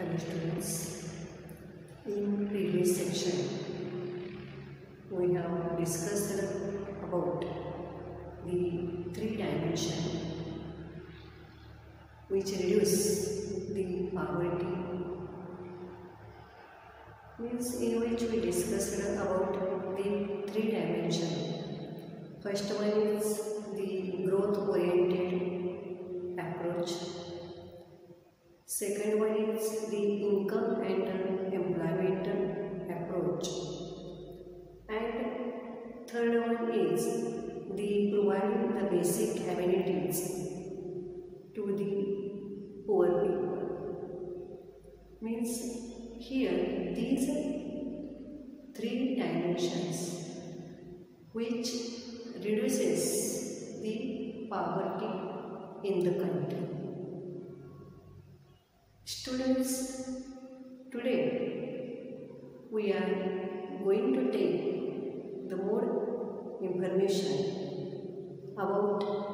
Hello students. In previous section, we have discussed about the three dimension which reduce the poverty. Means in which we discussed about the three dimension. First one is the growth oriented approach. Second one is the income and employment approach. And third one is the providing the basic amenities to the poor people. Means here these three dimensions which reduces the poverty in the country. Students, today we are going to take the more information about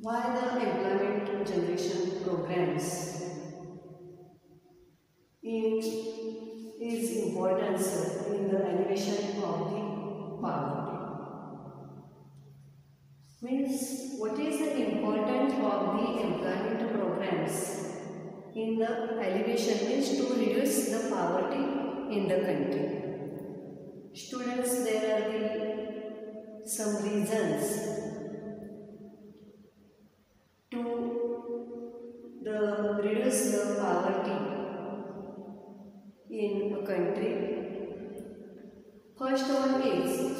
why the employment generation programs? In is importance in the elevation of the poverty. Means what is the importance of the employment programs in the elevation means to reduce the poverty in the country? Students there are the some reasons poverty in a country. First one is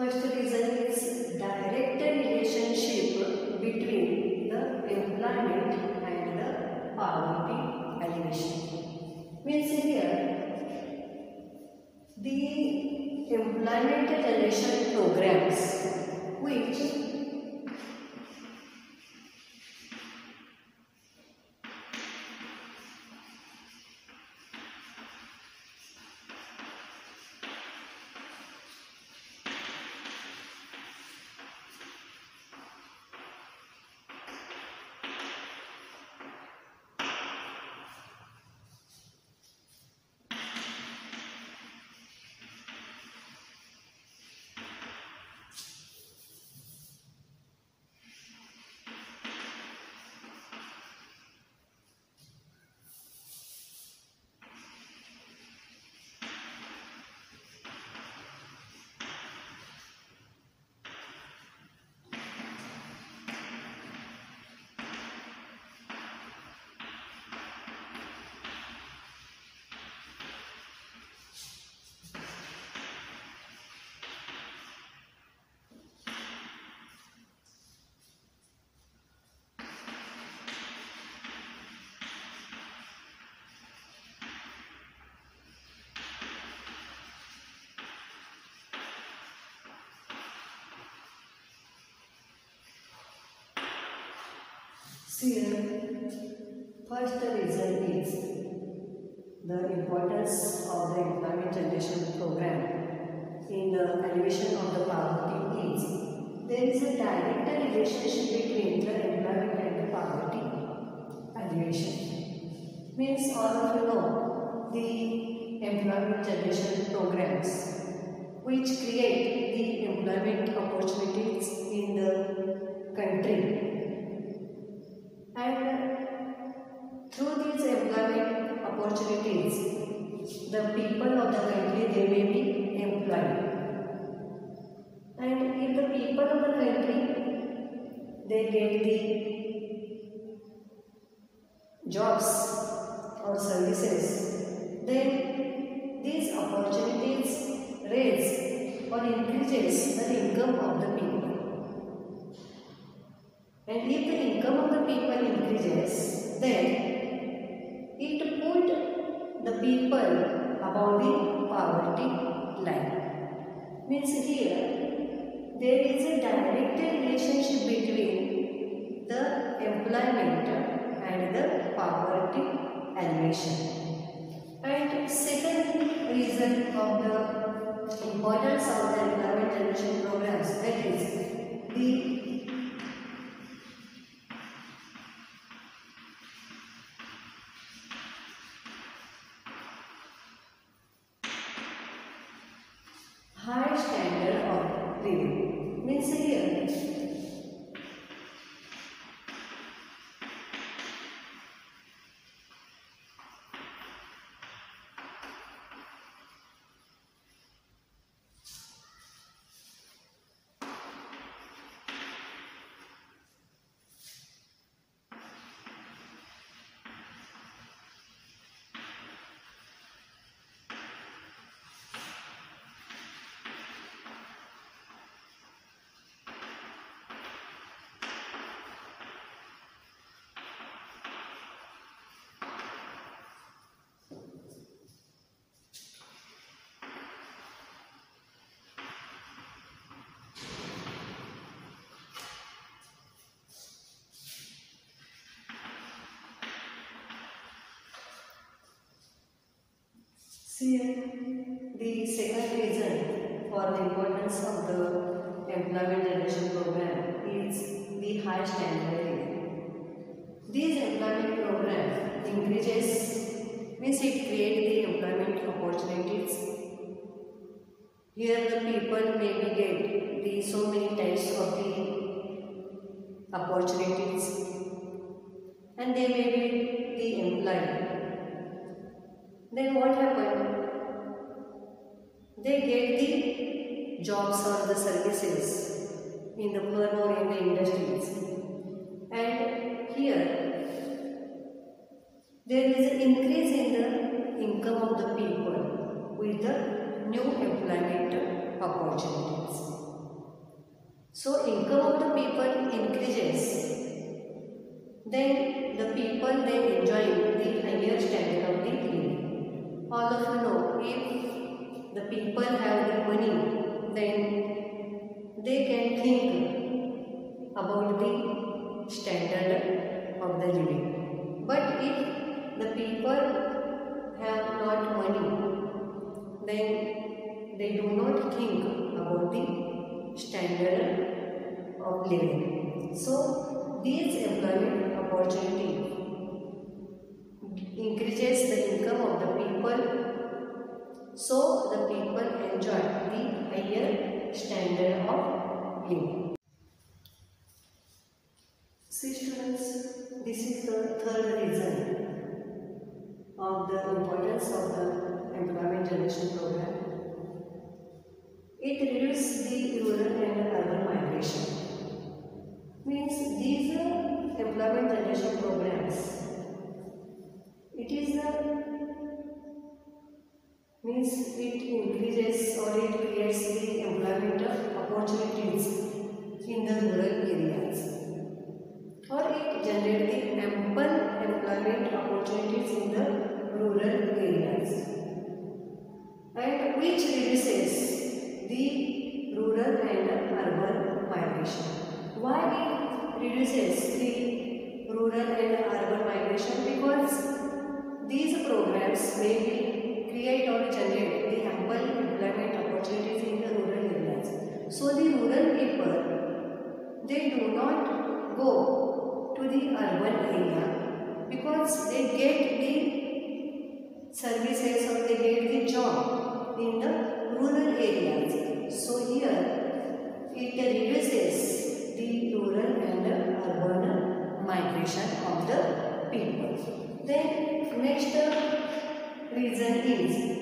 First reason is direct relationship between the employment and the poverty elevation. Means here the employment generation programs which Here, first reason is the importance of the employment generation program in the elevation of the poverty is there is a direct relationship between the employment and the poverty elevation. Means all of you know the employment generation programs which create the employment opportunities in the country and through these employment opportunities, the people of the country they may be employed. And if the people of the country they get the jobs or services, then these opportunities raise or increases the income of the. If the income of the people increases, then it put the people above the poverty line. Means here, there is a direct relationship between the employment and the poverty elevation. And second reason of the importance of the employment generation programs that is the high standard of living. Means here, See, the second reason for the importance of the employment generation program is the high standard. These employment program increases means it creates the employment opportunities. Here the people maybe get the so many types of the opportunities and they may be the employed then what happened? They get the jobs or the services in the firm or in the industries. And here, there is an increase in the income of the people with the new employment opportunities. So, income of the people increases, then the people they enjoy the higher standard of the living all of you know if the people have the money then they can think about the standard of the living. But if the people have not money then they do not think about the standard of living. So these employment opportunity increases the income of the people so the people enjoy the higher standard of living. See students, this is the third reason of the importance of the employment generation program. It reduces the rural and urban migration. Means these employment generation programs it is a means it increases or it creates the employment opportunities in the rural areas or it generates the ample employment opportunities in the rural areas and which reduces the rural and urban migration. Why it reduces the rural and urban migration? Because these programs may be create or generate the ample employment opportunities in the rural areas. So the rural people, they do not go to the urban area because they get the services or they get the job in the rural areas. So here it reduces the rural and urban migration of the people. Then next reason uh, is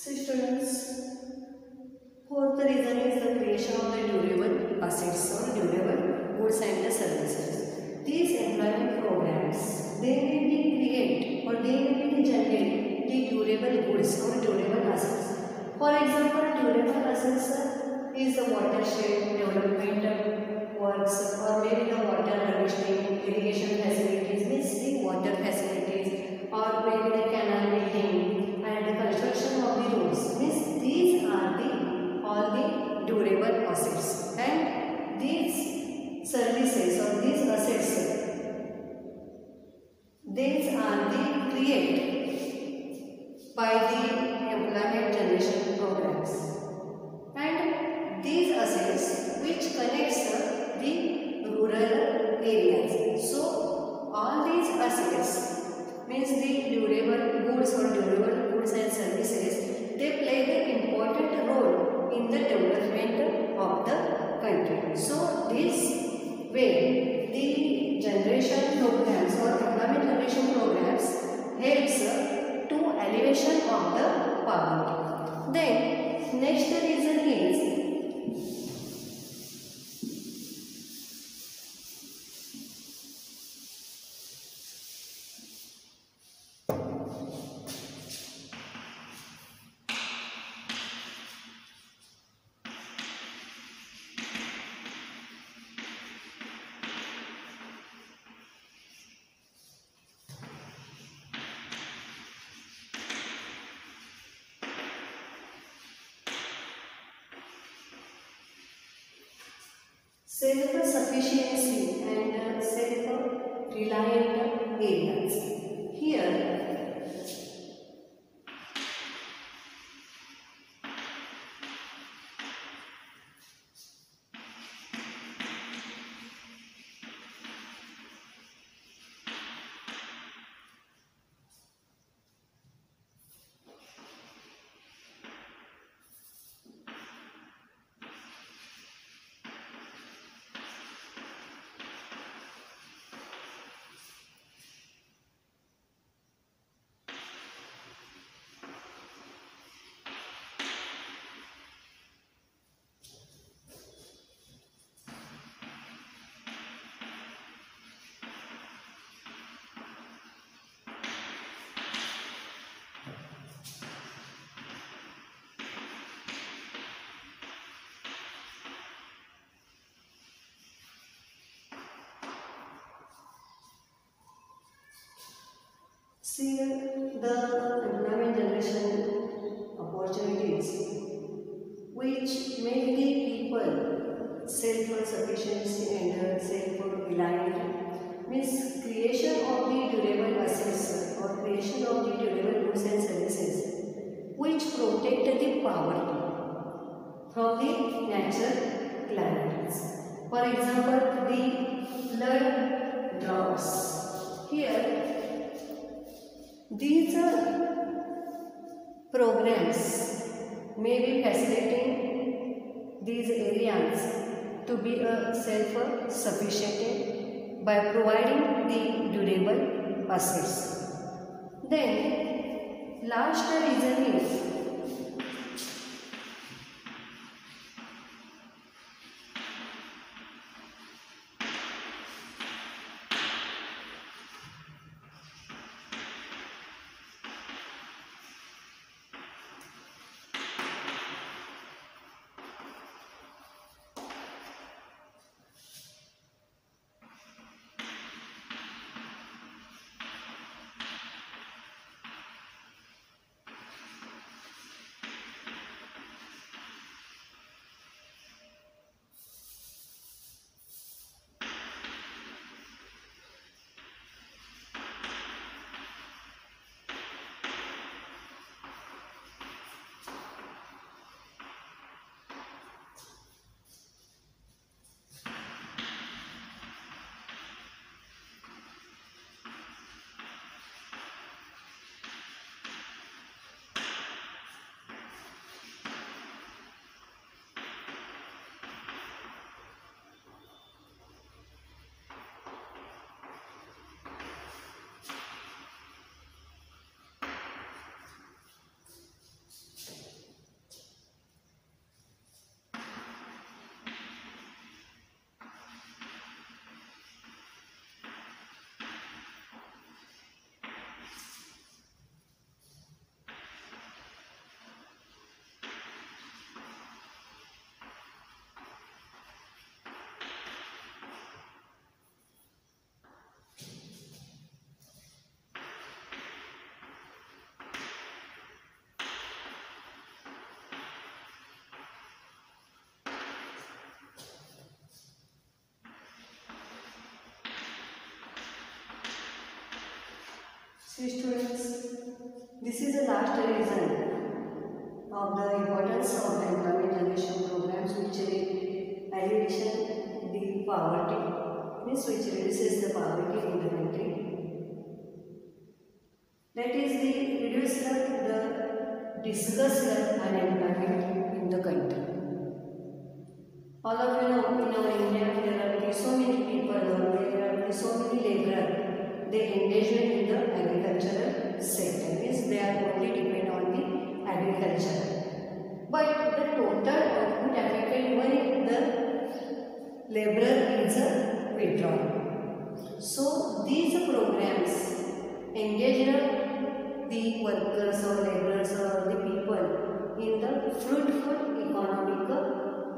So students, fourth reason is the creation of the durable assets or durable goods and the services. These employment programs, they be create or they be generate the durable goods or durable assets. For example, durable assets is the watershed development works or maybe the water harvesting, irrigation facilities, means the water facilities or maybe the canal building and the construction of the roads means these are the all the durable assets and these services or these assets these are the created by the employment generation programs in the development of the country. So this way, the generation programs or employment generation programs helps to elevation of the poverty. Then next reason is self-sufficiency and uh, self-reliant areas. Here, See the employment generation opportunities which make the people self-sufficiency and self-reliant means creation of the durable assets or creation of the durable goods and services which protect the poverty from the natural calamities. For example, the flood droughts. Here these programs may be facilitating these areas to be a self-sufficient by providing the durable assets. Then, last reason is See students, this is the last reason of the importance of the employment generation programs which alleviation the poverty, means which reduces the poverty in the country. That is the reduce the, the discuss the unemployment in the country. All of you know in our India there are so many total affected even if the laborer is a withdrawn so these programs engage the workers or laborers or the people in the fruitful economic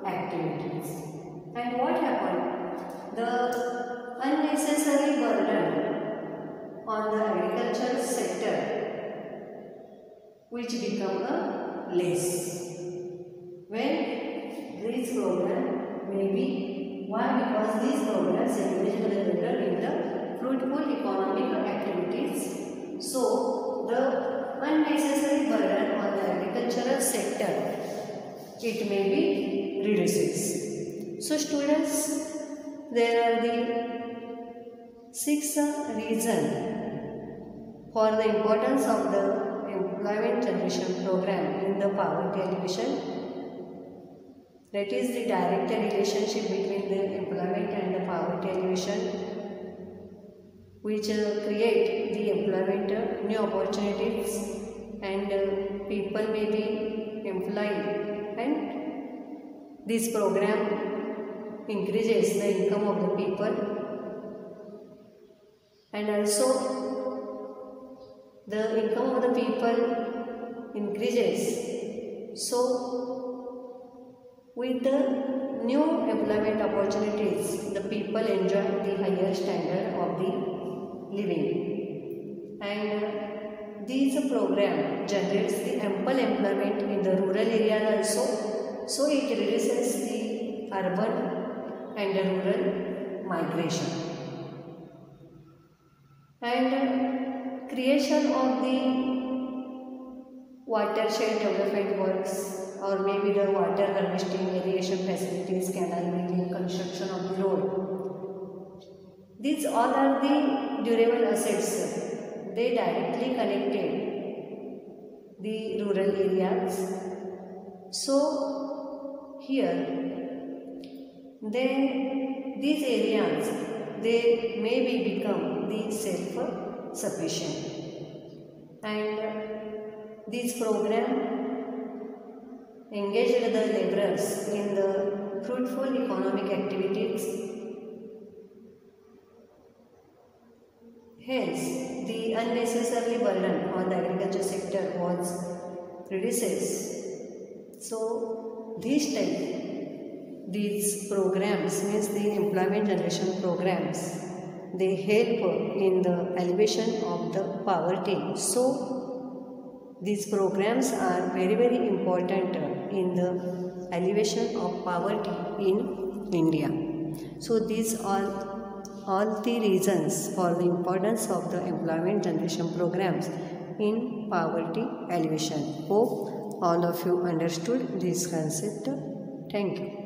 activities. And what happened? The unnecessary burden on the agricultural sector which become a less. When this program may be why because these programs engage the rural in the fruitful economic activities. So the unnecessary burden on the agricultural sector it may be reduces. So students there are the six uh, reasons for the importance of the employment generation program in the poverty alleviation. That is the direct relationship between the employment and the poverty alleviation which uh, create the employment uh, new opportunities and uh, people may be employed and this program increases the income of the people and also the income of the people increases. So, with the new employment opportunities, the people enjoy the higher standard of the living. And uh, this program generates the ample employment in the rural areas also. So it reduces the urban and the rural migration. And uh, creation of the watershed development works or maybe the water harvesting irrigation facilities, canal making, construction of the road. These all are the durable assets they directly connected the rural areas. So here then these areas they maybe become the self sufficient and this program engaged the laborers in the fruitful economic activities hence the unnecessary burden on the agriculture sector was reduced. So these type, these programs means the employment generation programs, they help in the elevation of the poverty. So these programs are very very important in the elevation of poverty in India. So these are all the reasons for the importance of the employment generation programs in poverty alleviation. Hope all of you understood this concept. Thank you.